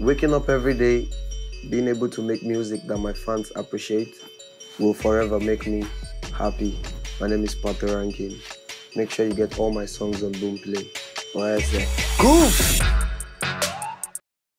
Waking up every day, being able to make music that my fans appreciate will forever make me happy. My name is Patoranking. Make sure you get all my songs on Boomplay. What I? Cool!